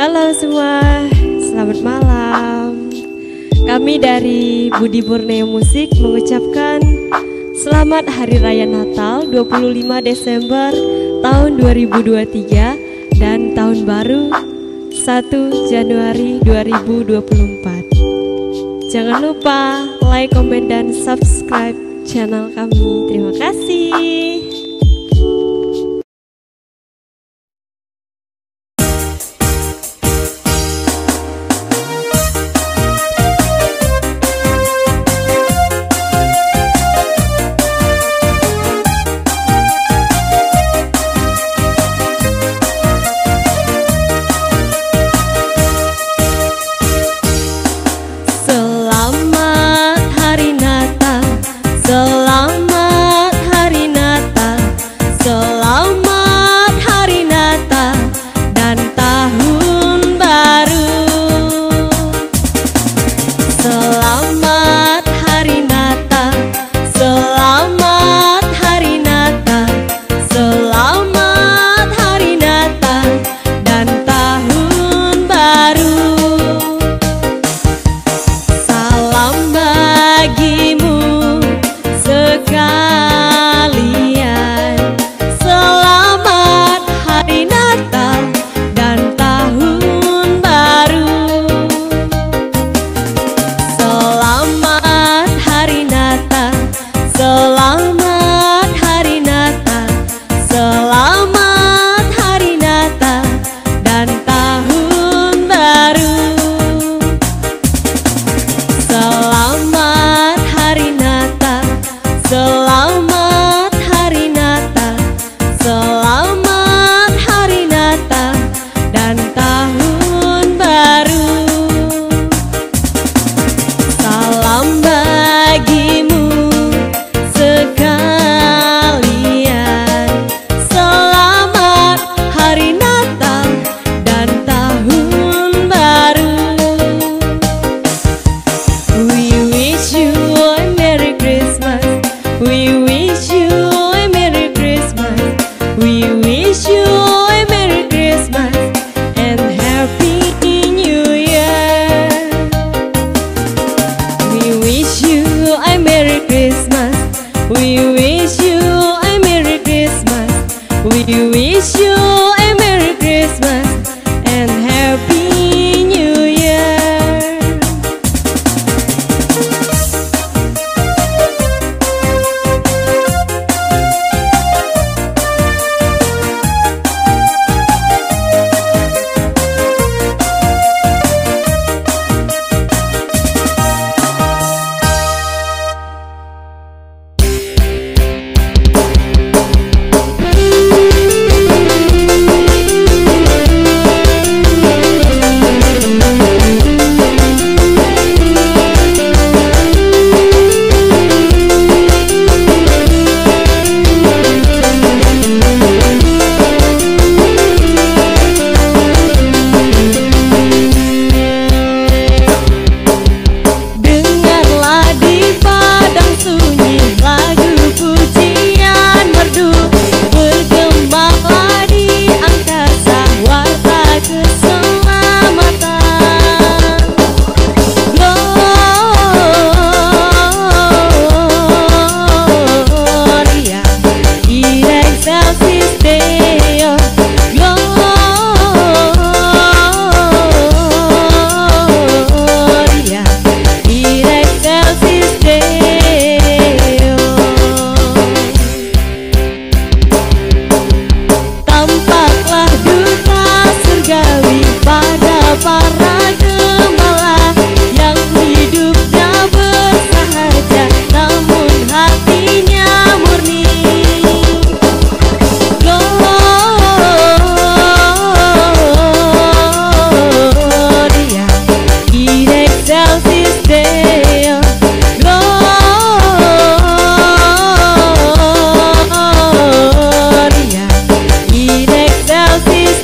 Halo semua, selamat malam. Kami dari Budi Borneo Musik mengucapkan Selamat Hari Raya Natal 25 Desember tahun 2023 dan tahun baru 1 Januari 2024. Jangan lupa like, komen, dan subscribe channel kami. Terima kasih. So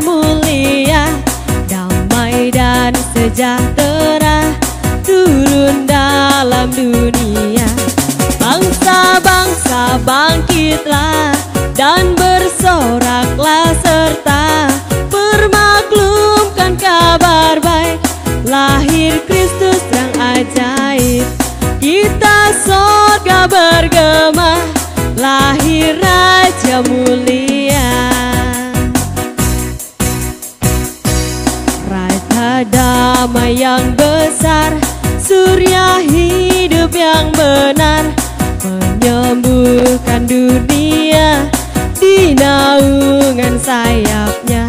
mulia Damai dan sejahtera Turun dalam dunia. Bangsa-bangsa bangkitlah Dan bersoraklah serta Permaklumkan kabar baik. Lahir Kristus yang ajaib Kita sorga bergema. Lahir Raja mulia yang besar Surya hidup yang benar Menyembuhkan dunia Di naungan sayapnya.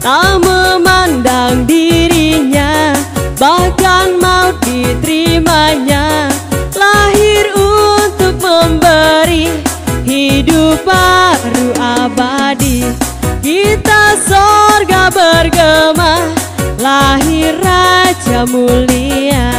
Tak memandang dirinya Bahkan mau diterimanya. Lahir untuk memberi Hidup baru abadi. Kita sorga bergema mulia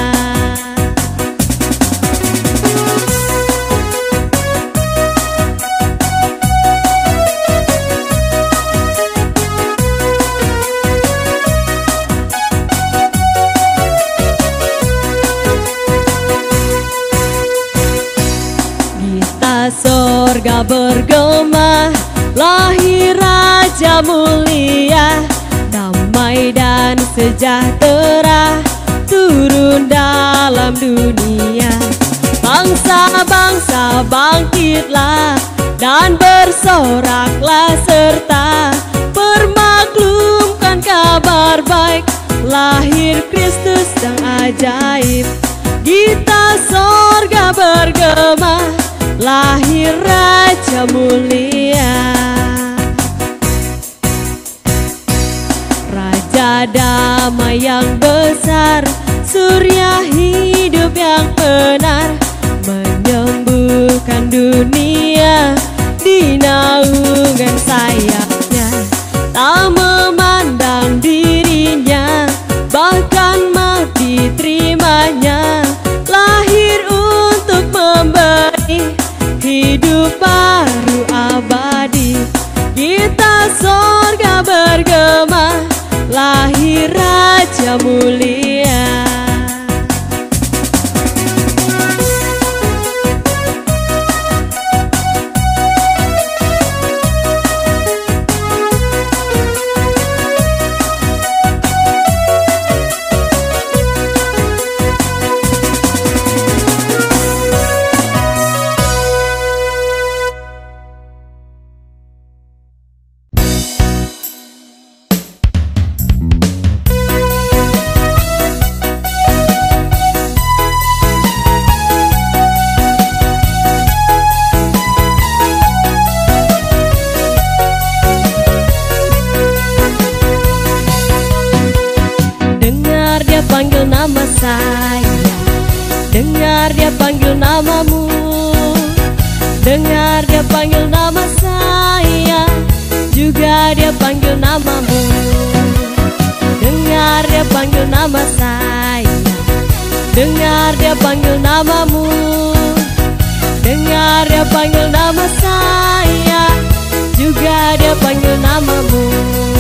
Kita sorga bergema Lahir Raja mulia Damai dan sejahtera Dalam dunia. Bangsa-bangsa bangkitlah Dan bersoraklah serta Permaklumkan kabar baik. Lahir Kristus yang ajaib Kita sorga bergema. Lahir Raja mulia. Raja damai yang Surya hidup yang benar Menyembuhkan dunia nama saya. Dengar dia panggil namamu. Dengar dia panggil nama saya. Juga dia panggil namamu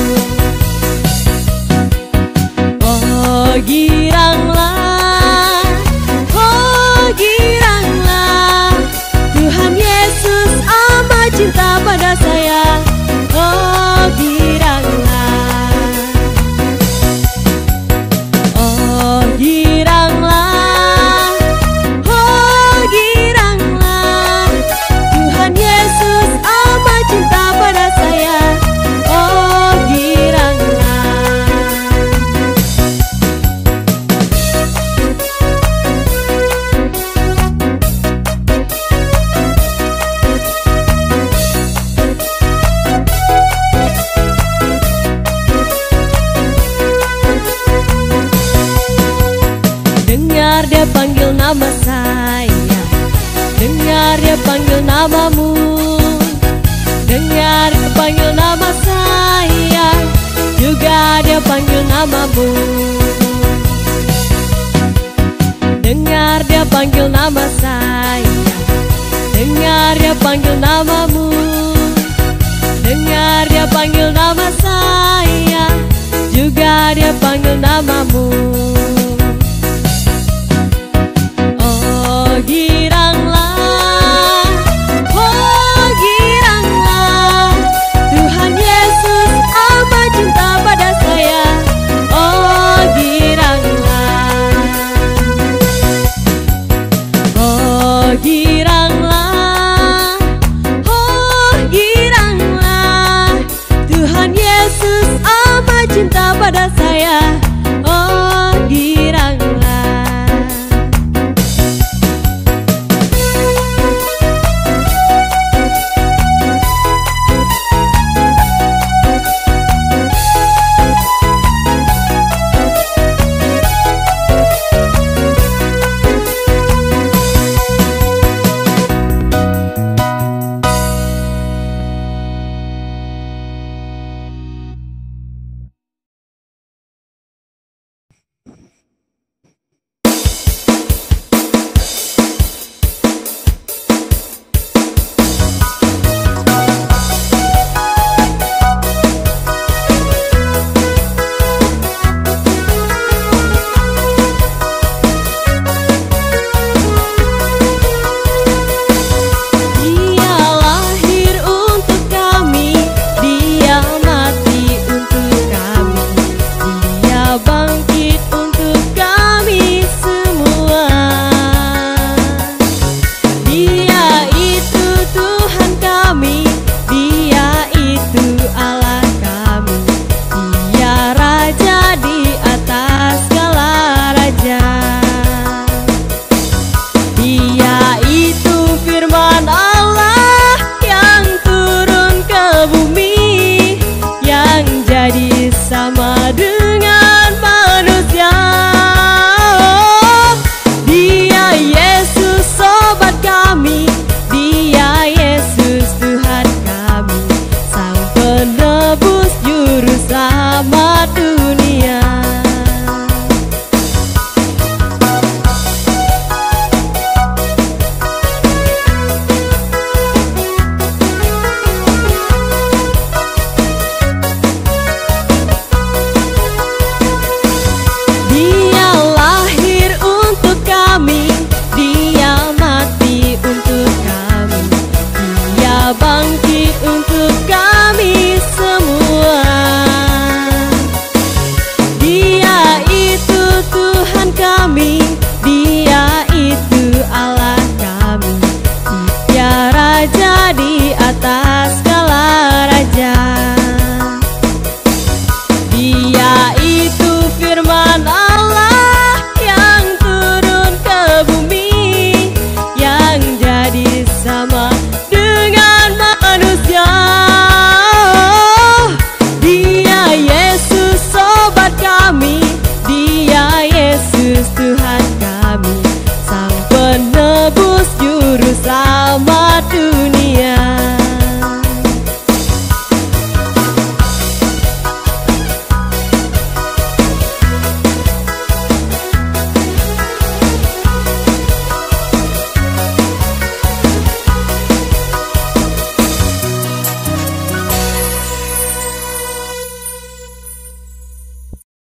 namamu. Dengar dia panggil nama saya Juga dia panggil namamu. Dengar dia panggil nama saya Dengar dia panggil namamu. Dengar dia panggil nama saya Yesus amat cinta pada saya